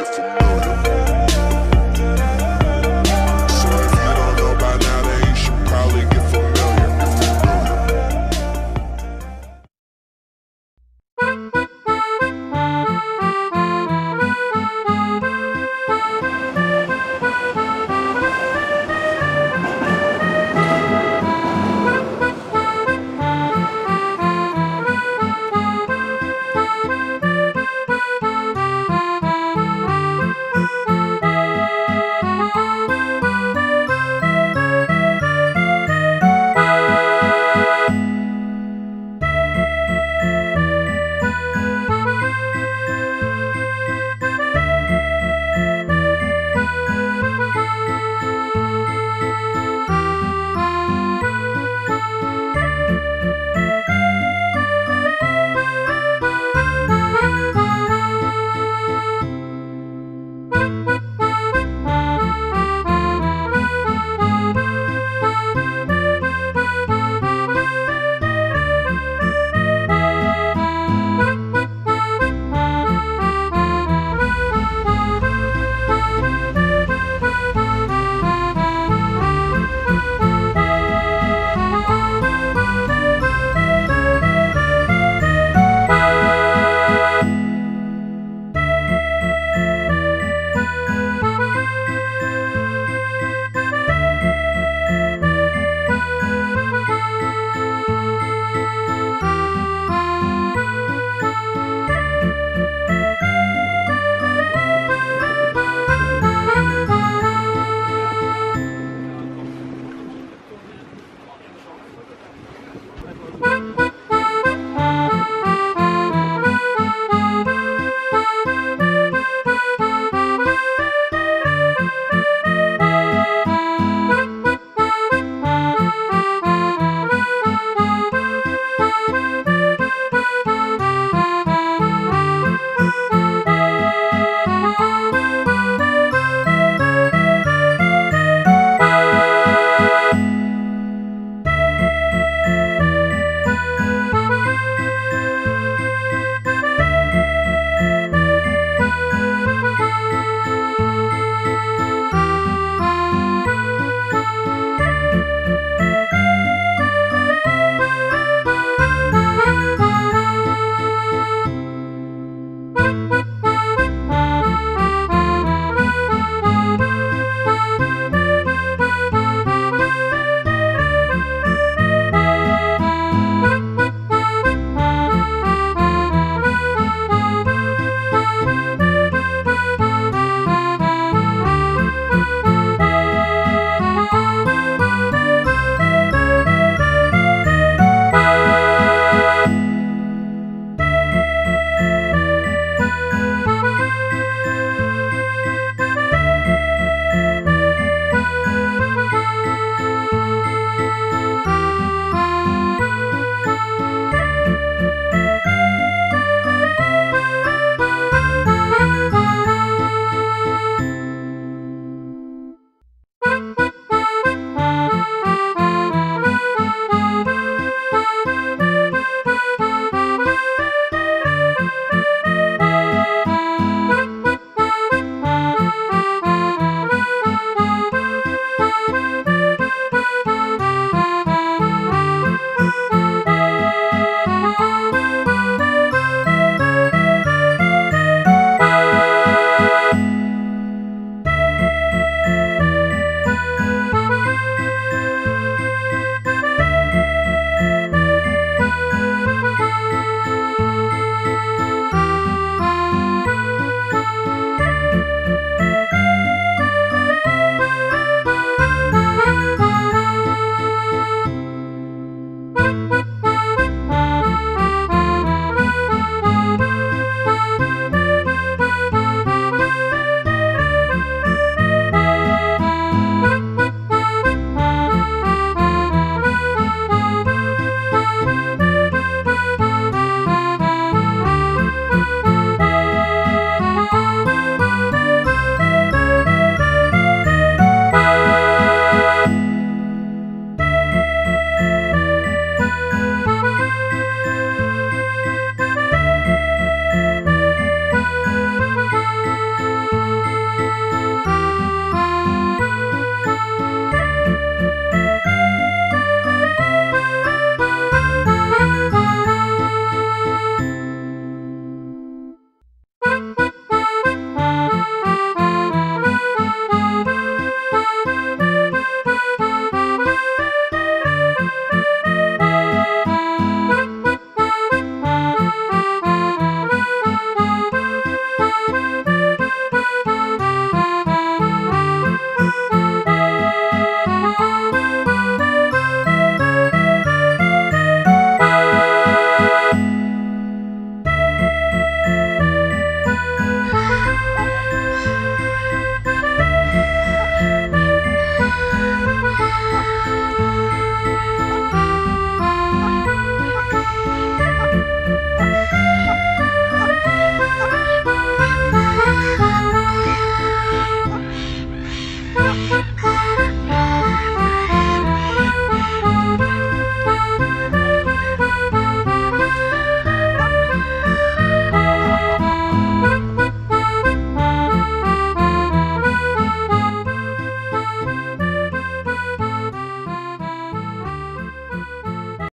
get.